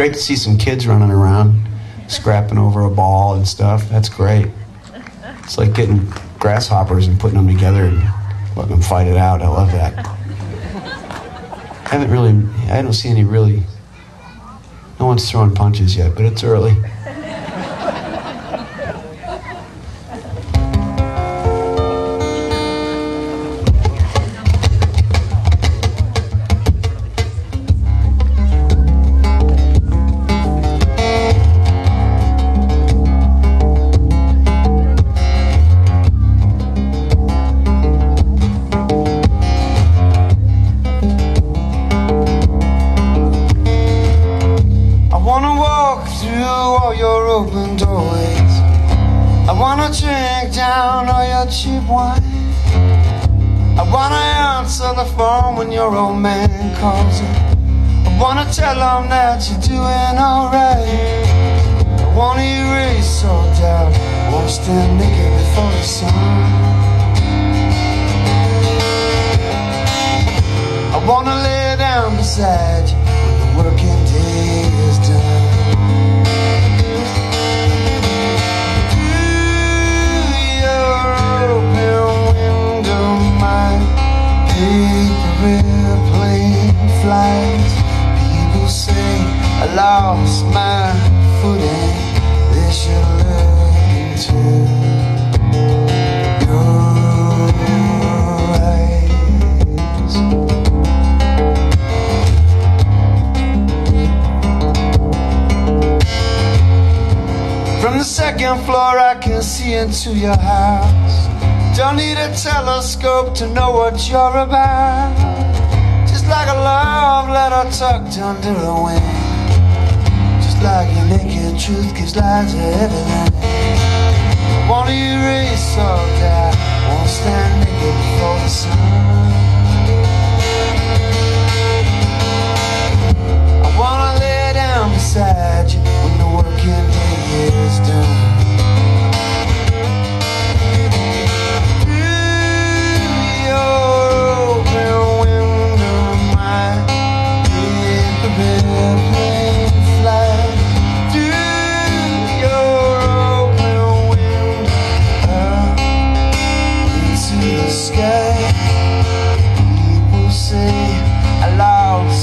great to see some kids running around, scrapping over a ball and stuff. That's great. It's like getting grasshoppers and putting them together and letting them fight it out. I love that. I haven't really, I don't see any really, no one's throwing punches yet, but it's early. Drink down all your cheap wine. I wanna answer the phone when your old man calls you I wanna tell him that you're doing alright. I wanna erase all doubt. I wanna stand naked before the sun. I wanna lay down beside you when the working lost my footing. They should look into your eyes From the second floor I can see into your house Don't need a telescope to know what you're about. Just like a love letter tucked under the wing Just like your naked truth gives light to everything I wanna erase all that Won't stand naked before the sun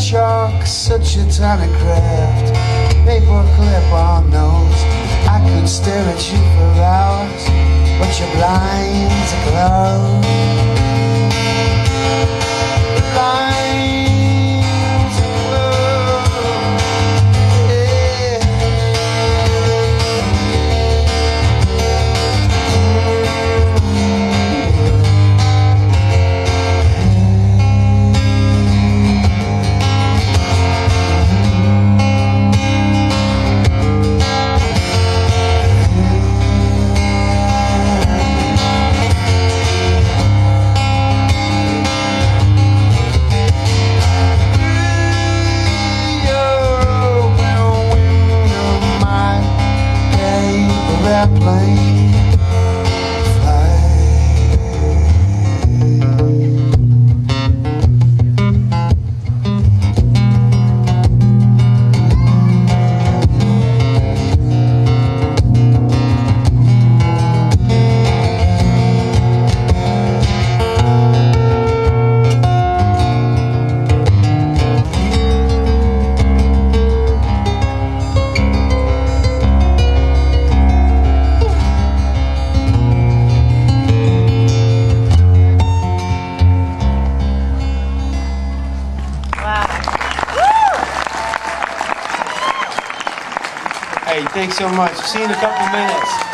chalk. Such a tiny craft, paper clip on nose. I could stare at you for hours, but you're blind to close. Thanks so much. See you in a couple minutes.